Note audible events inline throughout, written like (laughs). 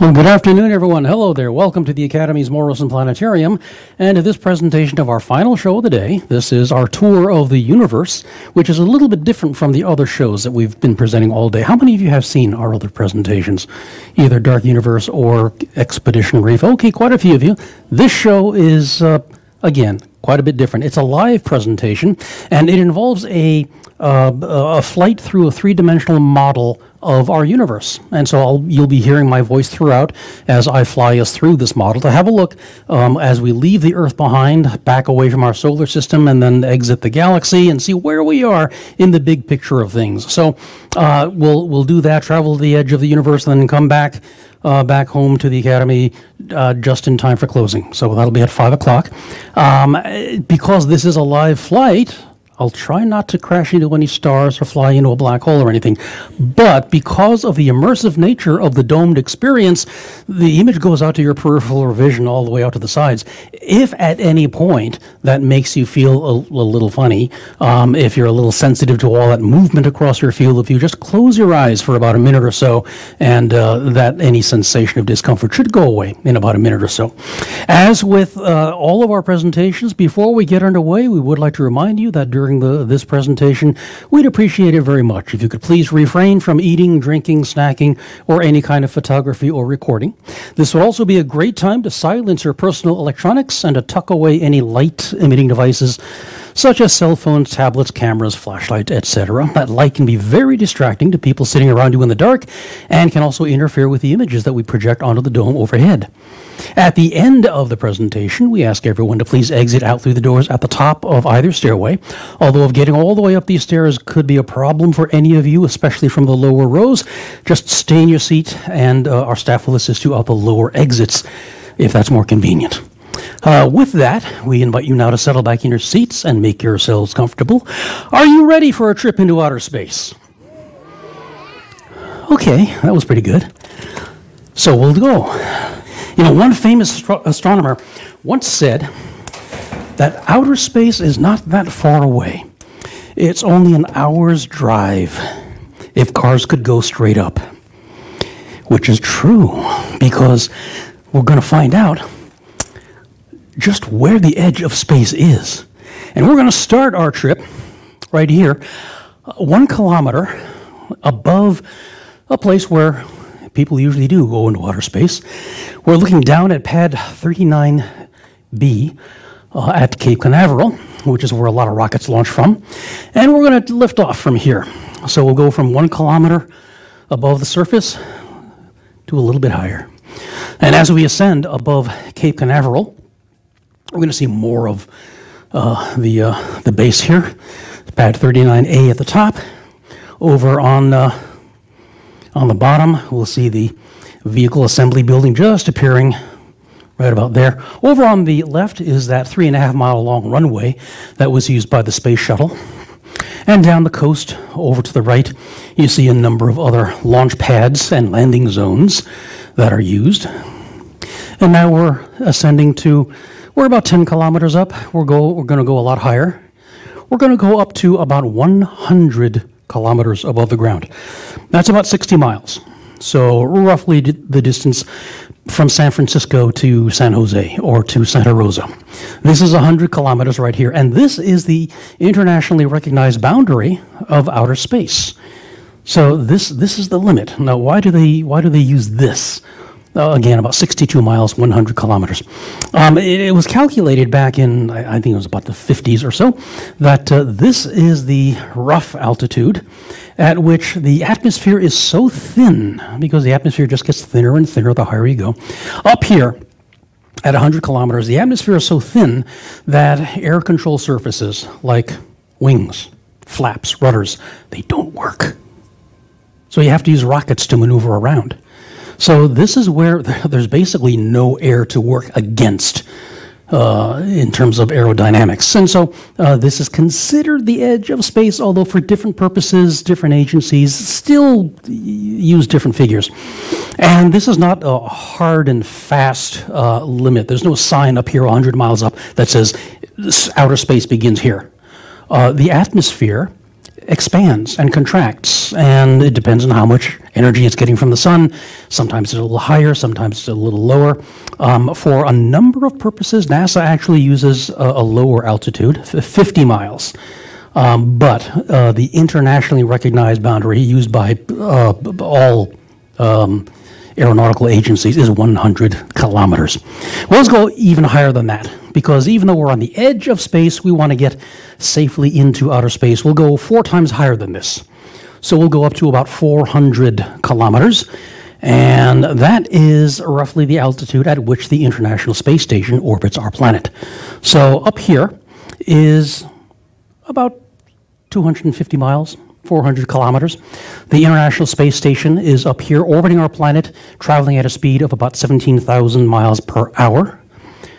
Well, good afternoon, everyone. Hello there. Welcome to the Academy's Morrison Planetarium and to this presentation of our final show of the day. This is our tour of the universe, which is a little bit different from the other shows that we've been presenting all day. How many of you have seen our other presentations, either Dark Universe or Expedition Reef? Okay, quite a few of you. This show is, uh, again, quite a bit different. It's a live presentation, and it involves a uh, a flight through a three-dimensional model of our universe. And so I'll, you'll be hearing my voice throughout as I fly us through this model to have a look um, as we leave the Earth behind, back away from our solar system, and then exit the galaxy and see where we are in the big picture of things. So uh, we'll, we'll do that, travel to the edge of the universe, and then come back. Uh, back home to the academy uh, just in time for closing. So that'll be at 5 o'clock. Um, because this is a live flight, I'll try not to crash into any stars or fly into a black hole or anything. But because of the immersive nature of the domed experience, the image goes out to your peripheral vision all the way out to the sides. If at any point that makes you feel a, a little funny, um, if you're a little sensitive to all that movement across your field of view, just close your eyes for about a minute or so, and uh, that any sensation of discomfort should go away in about a minute or so. As with uh, all of our presentations, before we get underway, we would like to remind you that during during the, this presentation, we'd appreciate it very much if you could please refrain from eating, drinking, snacking, or any kind of photography or recording. This would also be a great time to silence your personal electronics and to tuck away any light emitting devices such as cell phones, tablets, cameras, flashlights, etc. That light can be very distracting to people sitting around you in the dark and can also interfere with the images that we project onto the dome overhead. At the end of the presentation, we ask everyone to please exit out through the doors at the top of either stairway. Although if getting all the way up these stairs could be a problem for any of you, especially from the lower rows, just stay in your seat and uh, our staff will assist you out the lower exits if that's more convenient. Uh, with that, we invite you now to settle back in your seats and make yourselves comfortable. Are you ready for a trip into outer space? Okay, that was pretty good. So we'll go. You know, one famous astro astronomer once said that outer space is not that far away. It's only an hour's drive if cars could go straight up. Which is true, because we're going to find out just where the edge of space is. And we're going to start our trip right here, uh, one kilometer above a place where people usually do go into outer space. We're looking down at pad 39B uh, at Cape Canaveral, which is where a lot of rockets launch from. And we're going to lift off from here. So we'll go from one kilometer above the surface to a little bit higher. And as we ascend above Cape Canaveral, we're going to see more of uh, the, uh, the base here. Pad 39A at the top. Over on uh, on the bottom, we'll see the vehicle assembly building just appearing right about there. Over on the left is that three and a half mile long runway that was used by the space shuttle. And down the coast, over to the right, you see a number of other launch pads and landing zones that are used. And now we're ascending to, we're about 10 kilometers up. We're, go, we're going to go a lot higher. We're going to go up to about 100 kilometers above the ground. That's about 60 miles. So roughly the distance from San Francisco to San Jose or to Santa Rosa. This is 100 kilometers right here, and this is the internationally recognized boundary of outer space. So this this is the limit. Now, why do they why do they use this? Uh, again, about 62 miles, 100 kilometers. Um, it, it, was calculated back in, I, I, think it was about the 50s or so, that uh, this is the rough altitude at which the atmosphere is so thin, because the atmosphere just gets thinner and thinner the higher you go. Up here, at 100 kilometers, the atmosphere is so thin that air control surfaces like wings, flaps, rudders, they don't work. So you have to use rockets to maneuver around. So this is where (laughs) there's basically no air to work against uh, in terms of aerodynamics. And so uh, this is considered the edge of space, although for different purposes, different agencies still use different figures. And this is not a hard and fast uh, limit. There's no sign up here 100 miles up that says outer space begins here. Uh, the atmosphere expands and contracts, and it depends on how much energy it's getting from the sun. Sometimes it's a little higher, sometimes it's a little lower. Um, for a number of purposes, NASA actually uses a, a lower altitude, 50 miles. Um, but uh, the internationally recognized boundary used by uh, all um, aeronautical agencies is 100 kilometers. Well, let's go even higher than that because even though we're on the edge of space, we want to get safely into outer space. We'll go four times higher than this. So we'll go up to about 400 kilometers. And that is roughly the altitude at which the International Space Station orbits our planet. So up here is about 250 miles, 400 kilometers. The International Space Station is up here orbiting our planet, traveling at a speed of about 17,000 miles per hour,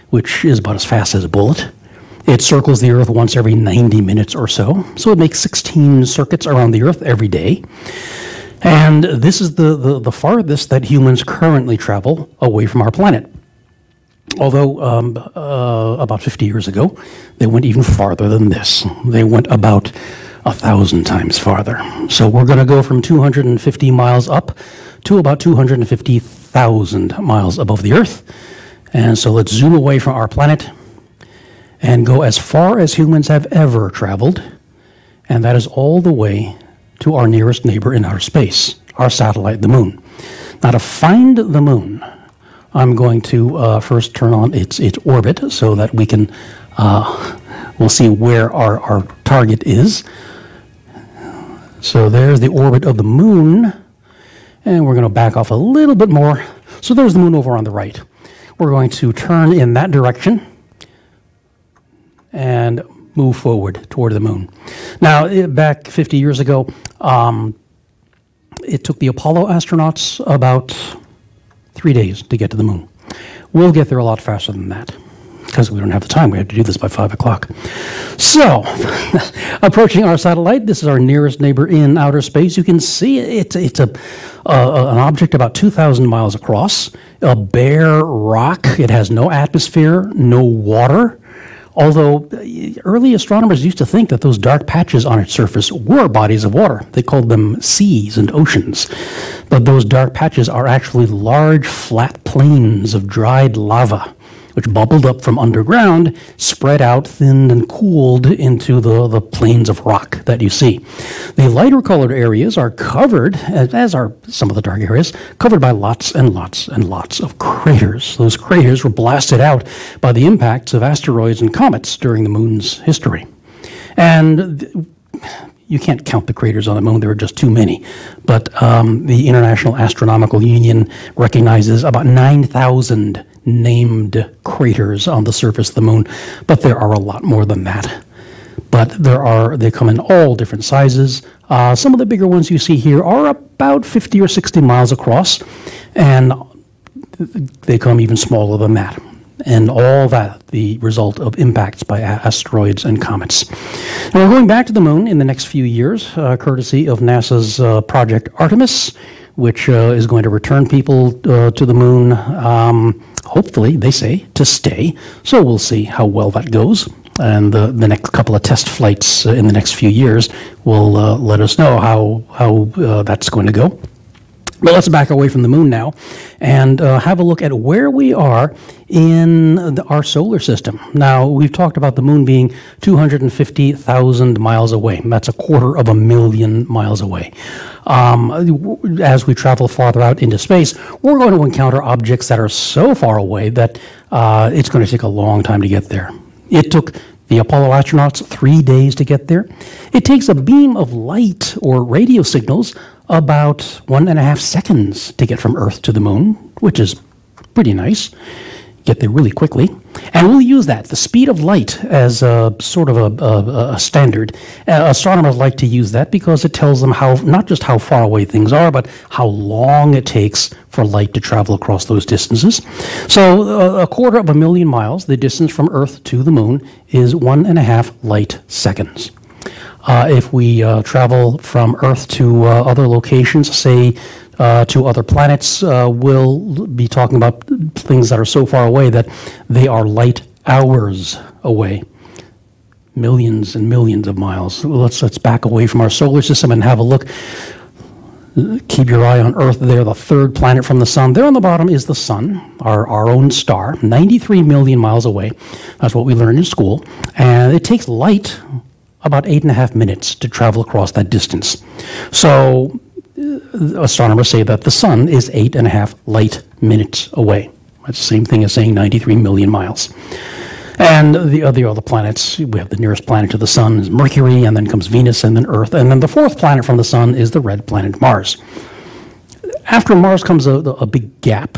which is about as fast as a bullet. It circles the Earth once every 90 minutes or so, so it makes 16 circuits around the Earth every day. And this is the, the, the farthest that humans currently travel away from our planet. Although um, uh, about 50 years ago, they went even farther than this. They went about a thousand times farther. So we're going to go from 250 miles up to about 250,000 miles above the Earth. And so let's zoom away from our planet and go as far as humans have ever traveled, and that is all the way to our nearest neighbor in outer space, our satellite, the moon. Now, to find the moon, I'm going to uh, first turn on its, its orbit so that we can, uh, we'll see where our, our target is. So there's the orbit of the moon. And we're going to back off a little bit more. So there's the moon over on the right. We're going to turn in that direction and move forward toward the moon. Now, back 50 years ago, um, it took the Apollo astronauts about three days to get to the moon. We'll get there a lot faster than that because we don't have the time. We have to do this by 5 o'clock. So, (laughs) approaching our satellite, this is our nearest neighbor in outer space. You can see it, it's a, uh, an object about 2,000 miles across, a bare rock. It has no atmosphere, no water. Although early astronomers used to think that those dark patches on its surface were bodies of water. They called them seas and oceans. But those dark patches are actually large, flat plains of dried lava which bubbled up from underground, spread out, thinned, and cooled into the, the plains of rock that you see. The lighter colored areas are covered, as are some of the dark areas, covered by lots and lots and lots of craters. Those craters were blasted out by the impacts of asteroids and comets during the moon's history. And you can't count the craters on the moon, there are just too many. But um, the International Astronomical Union recognizes about 9,000 named craters on the surface of the moon, but there are a lot more than that. But there are, they come in all different sizes. Uh, some of the bigger ones you see here are about 50 or 60 miles across, and they come even smaller than that and all that the result of impacts by asteroids and comets. And we're going back to the moon in the next few years, uh, courtesy of NASA's uh, Project Artemis, which uh, is going to return people uh, to the moon, um, hopefully, they say, to stay. So we'll see how well that goes. And the, the next couple of test flights uh, in the next few years will uh, let us know how, how that's going to go. But let's back away from the moon now and uh, have a look at where we are in the, our solar system. Now, we've talked about the moon being 250,000 miles away. That's a quarter of a million miles away. Um, as we travel farther out into space, we're going to encounter objects that are so far away that uh, it's going to take a long time to get there. It took the Apollo astronauts three days to get there. It takes a beam of light or radio signals about one and a half seconds to get from Earth to the moon, which is pretty nice. Get there really quickly. And we'll use that, the speed of light, as a sort of a, a, a standard. Uh, astronomers like to use that because it tells them how, not just how far away things are, but how long it takes for light to travel across those distances. So, uh, a quarter of a million miles, the distance from Earth to the moon, is one and a half light seconds. Uh, if we uh, travel from Earth to uh, other locations, say uh, to other planets, uh, we'll be talking about things that are so far away that they are light hours away. millions and millions of miles. Let's, let's back away from our solar system and have a look. Keep your eye on Earth there, the third planet from the sun. There on the bottom is the sun, our, our own star, 93 million miles away. That's what we learned in school. And it takes light about eight and a half minutes to travel across that distance. So uh, astronomers say that the sun is eight and a half light minutes away. That's the same thing as saying 93 million miles. And the other, other planets, we have the nearest planet to the sun is Mercury, and then comes Venus, and then Earth, and then the fourth planet from the sun is the red planet Mars. After Mars comes a, a big gap.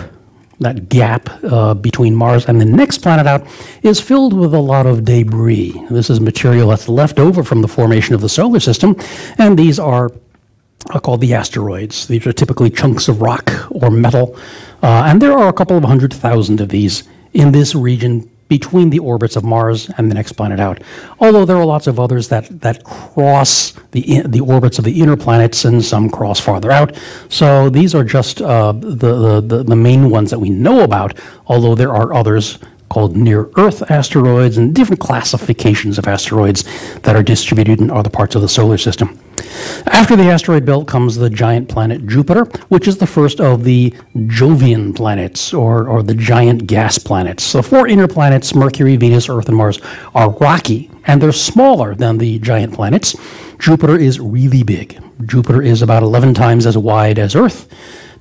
That gap uh, between Mars and the next planet out is filled with a lot of debris. This is material that's left over from the formation of the solar system, and these are are called the asteroids. These are typically chunks of rock or metal, uh, and there are a couple of hundred thousand of these in this region between the orbits of Mars and the next planet out. Although there are lots of others that, that cross the, the orbits of the inner planets and some cross farther out. So these are just uh, the, the, the main ones that we know about, although there are others called near Earth asteroids and different classifications of asteroids that are distributed in other parts of the solar system. After the asteroid belt comes the giant planet Jupiter, which is the first of the Jovian planets, or, or the giant gas planets. The four inner planets, Mercury, Venus, Earth, and Mars, are rocky, and they're smaller than the giant planets. Jupiter is really big. Jupiter is about 11 times as wide as Earth.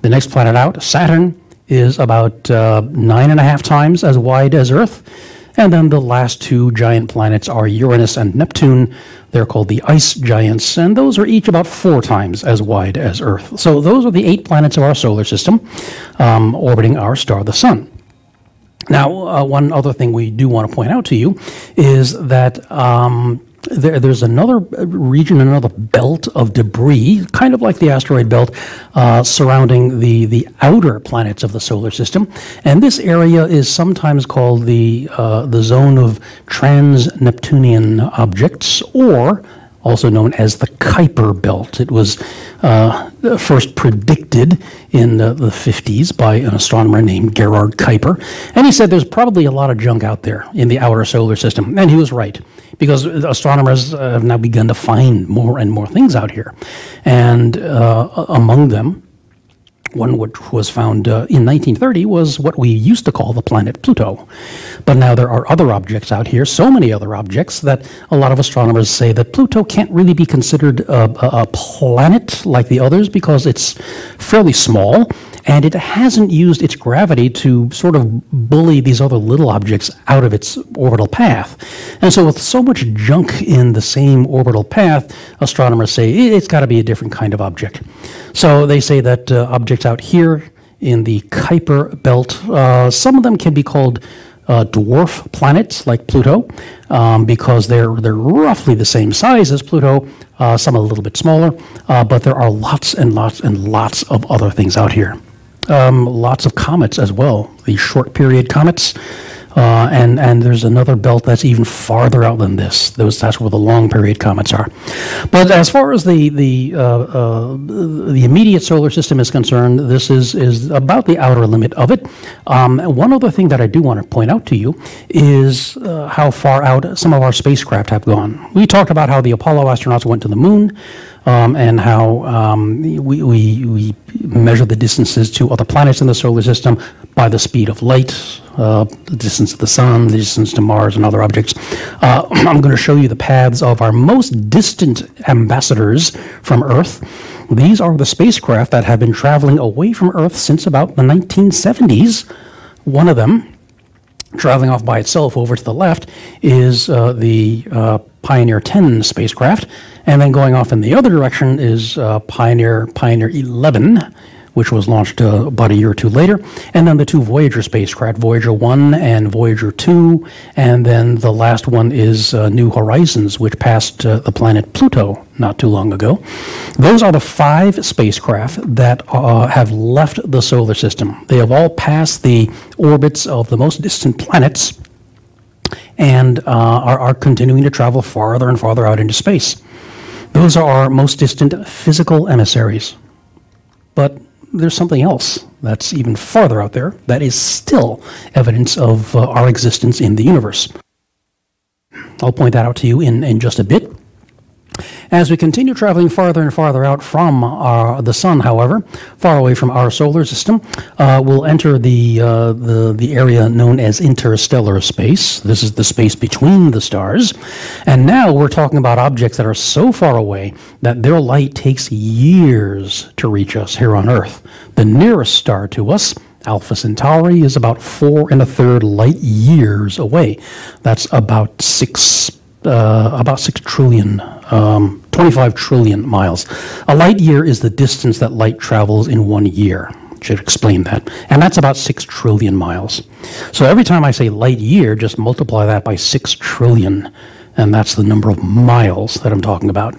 The next planet out, Saturn, is about uh, nine and a half times as wide as Earth. And then the last two giant planets are Uranus and Neptune. They're called the ice giants, and those are each about four times as wide as Earth. So those are the eight planets of our solar system um, orbiting our star, the Sun. Now, uh, one other thing we do want to point out to you is that um, there, there's another region, another belt of debris, kind of like the asteroid belt, uh, surrounding the, the outer planets of the solar system. And this area is sometimes called the, uh, the zone of trans-Neptunian objects, or also known as the Kuiper Belt. It was uh, first predicted in the, the, 50s by an astronomer named Gerard Kuiper. And he said there's probably a lot of junk out there in the outer solar system. And he was right, because astronomers have now begun to find more and more things out here. And uh, among them, one which was found uh, in 1930 was what we used to call the planet Pluto. But now there are other objects out here, so many other objects, that a lot of astronomers say that Pluto can't really be considered a, a, a planet like the others because it's fairly small and it hasn't used its gravity to sort of bully these other little objects out of its orbital path. And so, with so much junk in the same orbital path, astronomers say it's got to be a different kind of object. So, they say that uh, objects out here in the Kuiper belt, uh, some of them can be called uh, dwarf planets like Pluto um, because they're they're roughly the same size as Pluto. Uh, some a little bit smaller, uh, but there are lots and lots and lots of other things out here. Um, lots of comets as well. These short period comets. Uh, and and there's another belt that's even farther out than this. Those that's where the long period comets are. But as far as the the uh, uh, the immediate solar system is concerned, this is is about the outer limit of it. Um, one other thing that I do want to point out to you is uh, how far out some of our spacecraft have gone. We talked about how the Apollo astronauts went to the moon um, and how um, we, we, we, measure the distances to other planets in the solar system by the speed of light, uh, the distance to the sun, the distance to Mars, and other objects. Uh, (clears throat) I'm going to show you the paths of our most distant ambassadors from Earth. These are the spacecraft that have been traveling away from Earth since about the 1970s. One of them, traveling off by itself over to the left, is uh, the uh, Pioneer 10 spacecraft. And then going off in the other direction is uh, Pioneer Pioneer 11, which was launched uh, about a year or two later. And then the two Voyager spacecraft, Voyager 1 and Voyager 2. And then the last one is uh, New Horizons, which passed uh, the planet Pluto not too long ago. Those are the five spacecraft that uh, have left the solar system. They have all passed the orbits of the most distant planets and uh, are, are continuing to travel farther and farther out into space. Those are our most distant physical emissaries. But there's something else that's even farther out there that is still evidence of uh, our existence in the universe. I'll point that out to you in, in just a bit. As we continue traveling farther and farther out from our, the sun, however, far away from our solar system, uh, we'll enter the, uh, the, the area known as interstellar space. This is the space between the stars. And now we're talking about objects that are so far away that their light takes years to reach us here on Earth. The nearest star to us Alpha Centauri is about four and a third light years away. That's about six, uh, about six trillion, um, 25 trillion miles. A light year is the distance that light travels in one year. Should explain that. And that's about six trillion miles. So every time I say light year, just multiply that by six trillion, and that's the number of miles that I'm talking about.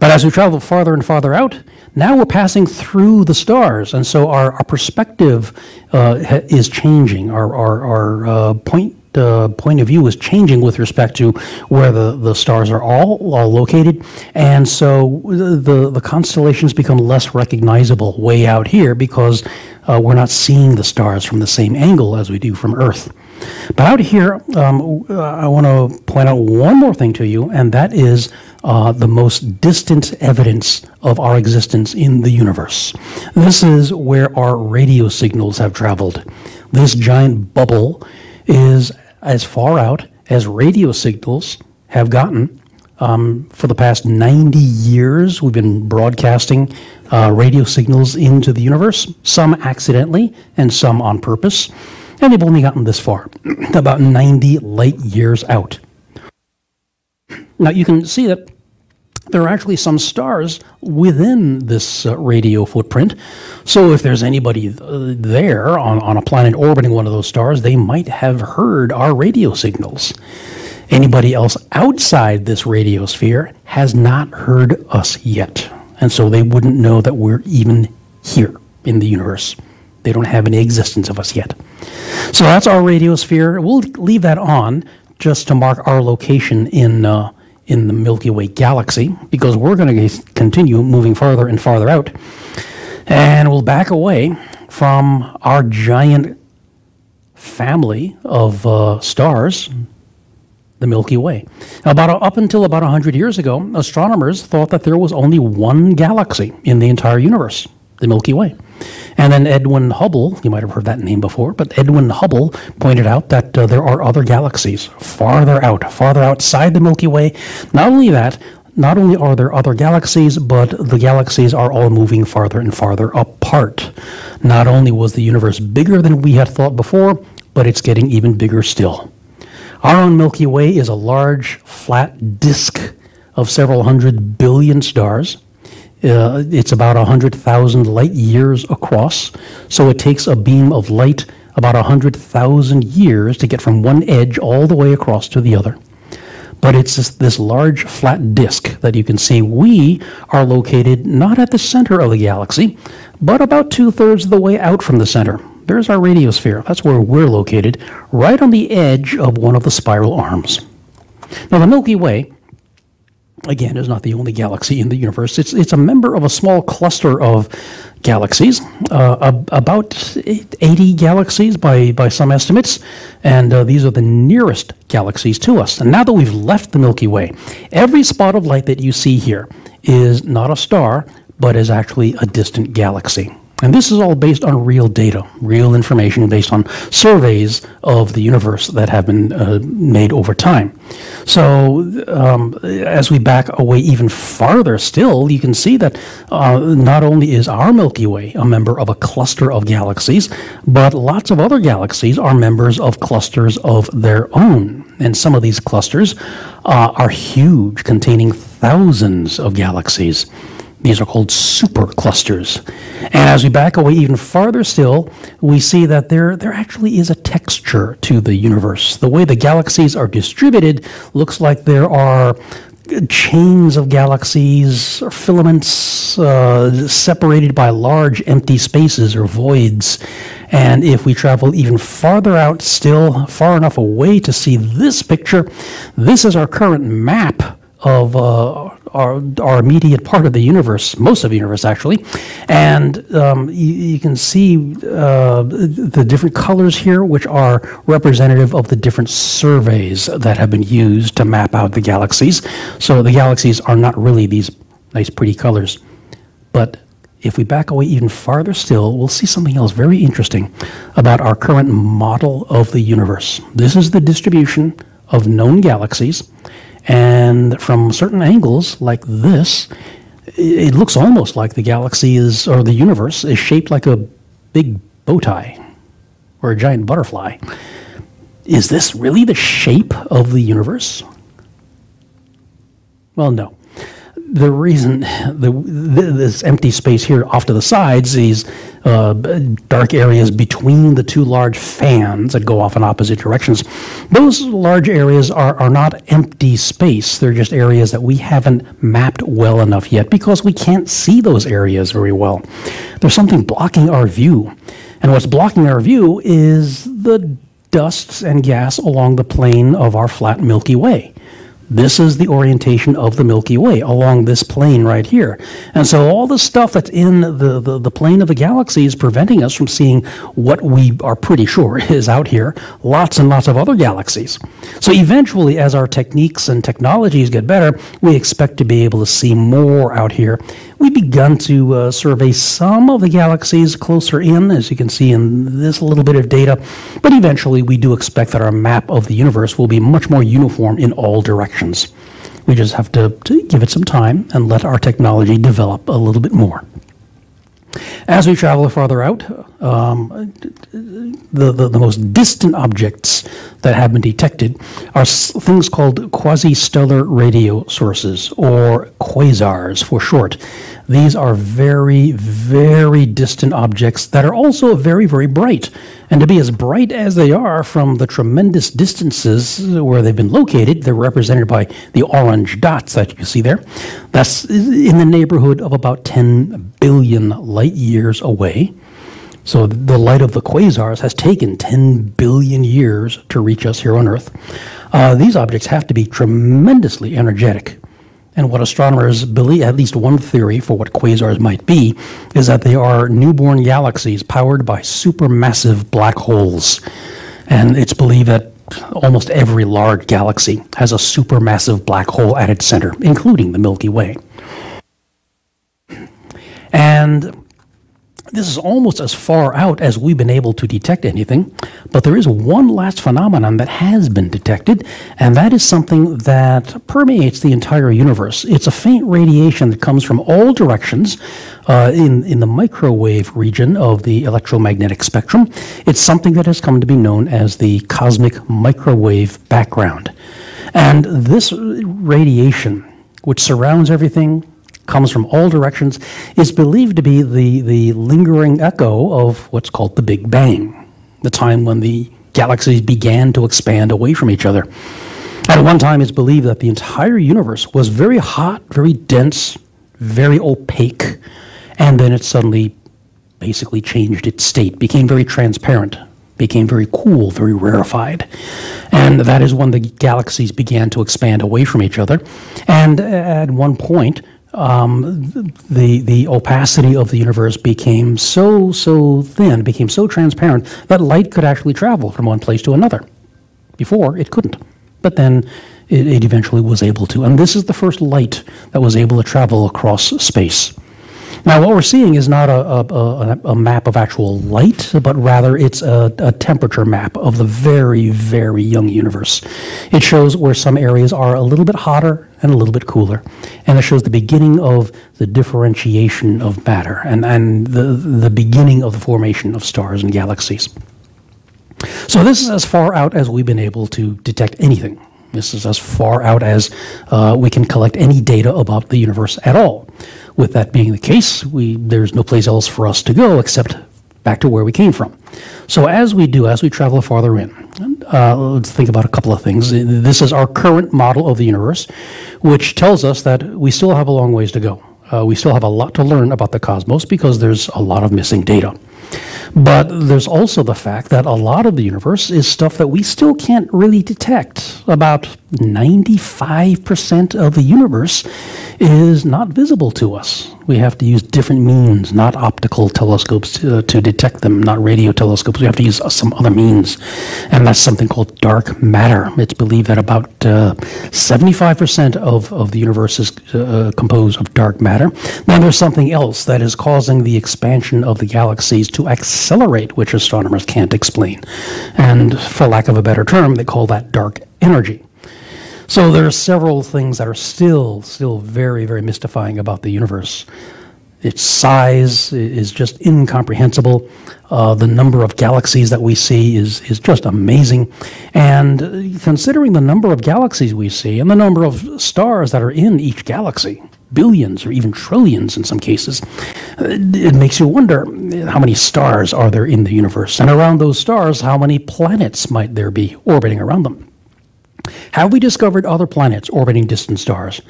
But as we travel farther and farther out, now we're passing through the stars, and so our, our perspective uh, is changing. Our, our, our uh, point uh, point of view is changing with respect to where the, the stars are all, all located. And so the, the constellations become less recognizable way out here because uh, we're not seeing the stars from the same angle as we do from Earth. But out here, um, I want to point out one more thing to you, and that is uh, the most distant evidence of our existence in the universe. This is where our radio signals have traveled. This giant bubble is as far out as radio signals have gotten. Um, for the past 90 years, we've been broadcasting uh, radio signals into the universe, some accidentally and some on purpose. And they've only gotten this far, (clears throat) about 90 light years out. Now you can see that there are actually some stars within this uh, radio footprint. So if there's anybody uh, there on, on a planet orbiting one of those stars, they might have heard our radio signals. Anybody else outside this radio sphere has not heard us yet. And so they wouldn't know that we're even here in the universe. They don't have any existence of us yet. So that's our radio sphere. We'll leave that on just to mark our location in uh, in the Milky Way galaxy because we're going to continue moving farther and farther out. And we'll back away from our giant family of uh, stars, the Milky Way. About up until about 100 years ago, astronomers thought that there was only one galaxy in the entire universe, the Milky Way. And then Edwin Hubble, you might have heard that name before, but Edwin Hubble pointed out that uh, there are other galaxies farther out, farther outside the Milky Way. Not only that, not only are there other galaxies, but the galaxies are all moving farther and farther apart. Not only was the universe bigger than we had thought before, but it's getting even bigger still. Our own Milky Way is a large, flat disk of several hundred billion stars. Uh, it's about 100,000 light years across, so it takes a beam of light about 100,000 years to get from one edge all the way across to the other. But it's this, this, large flat disk that you can see. We are located not at the center of the galaxy, but about two thirds of the way out from the center. There's our radiosphere. That's where we're located, right on the edge of one of the spiral arms. Now, the Milky Way again, is not the only galaxy in the universe. It's, it's a member of a small cluster of galaxies, uh, about 80 galaxies by, by some estimates, and uh, these are the nearest galaxies to us. And now that we've left the Milky Way, every spot of light that you see here is not a star, but is actually a distant galaxy. And this is all based on real data, real information based on surveys of the universe that have been uh, made over time. So, um, as we back away even farther still, you can see that uh, not only is our Milky Way a member of a cluster of galaxies, but lots of other galaxies are members of clusters of their own. And some of these clusters uh, are huge, containing thousands of galaxies. These are called superclusters. And as we back away even farther still, we see that there, there actually is a texture to the universe. The way the galaxies are distributed looks like there are chains of galaxies or filaments uh, separated by large empty spaces or voids. And if we travel even farther out, still far enough away to see this picture, this is our current map of, uh, our, our immediate part of the universe, most of the universe actually, and um, you, you, can see uh, the different colors here, which are representative of the different surveys that have been used to map out the galaxies. So the galaxies are not really these nice pretty colors, but if we back away even farther still, we'll see something else very interesting about our current model of the universe. This is the distribution of known galaxies, and from certain angles, like this, it looks almost like the galaxy is, or the universe is shaped like a big bow tie or a giant butterfly. Is this really the shape of the universe? Well, no the reason the, this empty space here off to the sides, these uh, dark areas between the two large fans that go off in opposite directions, those large areas are, are not empty space. They're just areas that we haven't mapped well enough yet because we can't see those areas very well. There's something blocking our view. And what's blocking our view is the dusts and gas along the plane of our flat Milky Way. This is the orientation of the Milky Way along this plane right here. And so all the stuff that's in the, the, the, plane of the galaxy is preventing us from seeing what we are pretty sure (laughs) is out here, lots and lots of other galaxies. So eventually, as our techniques and technologies get better, we expect to be able to see more out here. We've begun to uh, survey some of the galaxies closer in, as you can see in this little bit of data, but eventually we do expect that our map of the universe will be much more uniform in all directions. We just have to, to give it some time and let our technology develop a little bit more. As we travel farther out, um, the, the, the, most distant objects that have been detected are things called quasi-stellar radio sources, or quasars for short. These are very, very distant objects that are also very, very bright. And to be as bright as they are from the tremendous distances where they've been located, they're represented by the orange dots that you see there. That's in the neighborhood of about 10 billion light years away. So the light of the quasars has taken 10 billion years to reach us here on Earth. Uh, these objects have to be tremendously energetic. And what astronomers believe, at least one theory for what quasars might be, is that they are newborn galaxies powered by supermassive black holes. And it's believed that almost every large galaxy has a supermassive black hole at its center, including the Milky Way. And this is almost as far out as we've been able to detect anything, but there is one last phenomenon that has been detected, and that is something that permeates the entire universe. It's a faint radiation that comes from all directions uh, in, in the microwave region of the electromagnetic spectrum. It's something that has come to be known as the cosmic microwave background. And this radiation, which surrounds everything, comes from all directions, is believed to be the, the lingering echo of what's called the Big Bang, the time when the galaxies began to expand away from each other. At one time, it's believed that the entire universe was very hot, very dense, very opaque, and then it suddenly basically changed its state, became very transparent, became very cool, very rarefied. And that is when the galaxies began to expand away from each other. And at one point, um, the the opacity of the universe became so so thin, became so transparent that light could actually travel from one place to another. Before it couldn't, but then it, it eventually was able to. And this is the first light that was able to travel across space. Now, what we're seeing is not a, a, a, map of actual light, but rather it's a, a, temperature map of the very, very young universe. It shows where some areas are a little bit hotter and a little bit cooler. And it shows the beginning of the differentiation of matter and, and the, the beginning of the formation of stars and galaxies. So this is as far out as we've been able to detect anything. This is as far out as uh, we can collect any data about the universe at all. With that being the case, we, there's no place else for us to go except back to where we came from. So as we do, as we travel farther in, uh, let's think about a couple of things. This is our current model of the universe, which tells us that we still have a long ways to go. Uh, we still have a lot to learn about the cosmos because there's a lot of missing data. But there's also the fact that a lot of the universe is stuff that we still can't really detect. About 95% of the universe is not visible to us. We have to use different means, not optical telescopes to, to, detect them, not radio telescopes. We have to use some other means. And that's something called dark matter. It's believed that about uh, 75% of, of the universe is uh, composed of dark matter. Then there's something else that is causing the expansion of the galaxies to accelerate, which astronomers can't explain. And for lack of a better term, they call that dark energy. So there are several things that are still, still very, very mystifying about the universe. Its size is just incomprehensible. Uh, the number of galaxies that we see is, is just amazing. And considering the number of galaxies we see and the number of stars that are in each galaxy, billions or even trillions in some cases, it makes you wonder how many stars are there in the universe? And around those stars, how many planets might there be orbiting around them? Have we discovered other planets orbiting distant stars?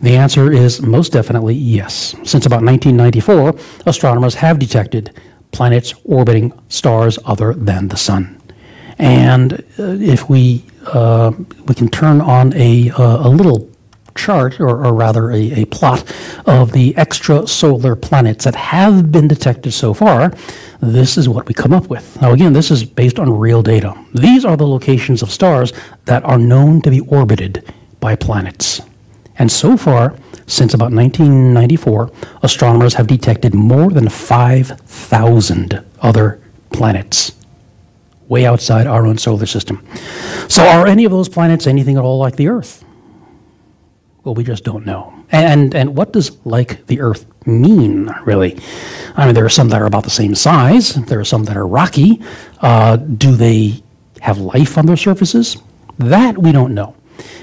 The answer is most definitely yes. Since about 1994, astronomers have detected planets orbiting stars other than the Sun. And uh, if we, uh, we can turn on a, uh, a little chart, or, or rather a, a, plot, of the extrasolar planets that have been detected so far, this is what we come up with. Now, again, this is based on real data. These are the locations of stars that are known to be orbited by planets. And so far, since about 1994, astronomers have detected more than 5,000 other planets way outside our own solar system. So, are any of those planets anything at all like the Earth? Well, we just don't know. And, and what does like the Earth mean, really? I mean, there are some that are about the same size, there are some that are rocky. Uh, do they have life on their surfaces? That we don't know.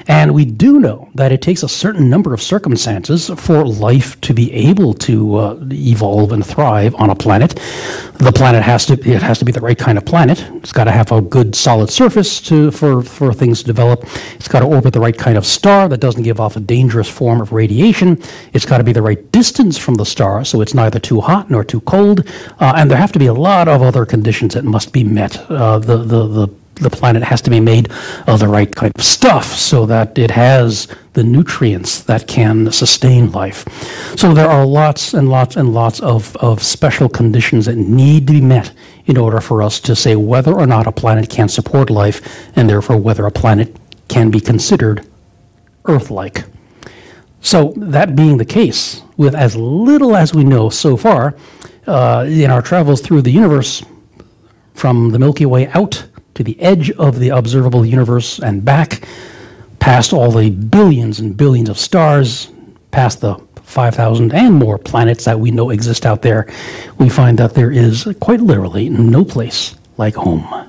And we do know that it takes a certain number of circumstances for life to be able to uh, evolve and thrive on a planet. The planet has to it has to be the right kind of planet. It's got to have a good solid surface to for for things to develop. It's got to orbit the right kind of star that doesn't give off a dangerous form of radiation. It's got to be the right distance from the star so it's neither too hot nor too cold. Uh, and there have to be a lot of other conditions that must be met. Uh, the the the the planet has to be made of the right kind of stuff so that it has the nutrients that can sustain life. So there are lots and lots and lots of, of special conditions that need to be met in order for us to say whether or not a planet can support life and therefore whether a planet can be considered Earth-like. So that being the case, with as little as we know so far uh, in our travels through the universe, from the Milky Way out to the edge of the observable universe and back, past all the billions and billions of stars, past the 5,000 and more planets that we know exist out there, we find that there is quite literally no place like home.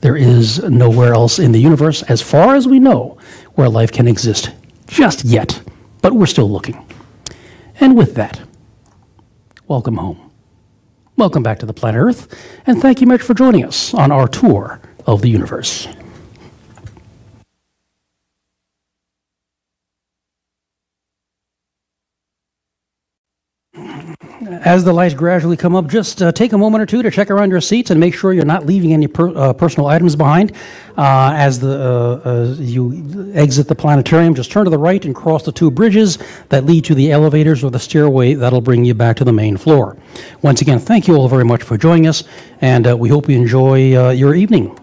There is nowhere else in the universe, as far as we know, where life can exist just yet, but we're still looking. And with that, welcome home. Welcome back to the planet Earth, and thank you much for joining us on our tour of the universe. As the lights gradually come up, just uh, take a moment or two to check around your seats and make sure you're not leaving any per, uh, personal items behind. Uh, as the, uh, you exit the planetarium, just turn to the right and cross the two bridges that lead to the elevators or the stairway that'll bring you back to the main floor. Once again, thank you all very much for joining us, and uh, we hope you enjoy uh, your evening.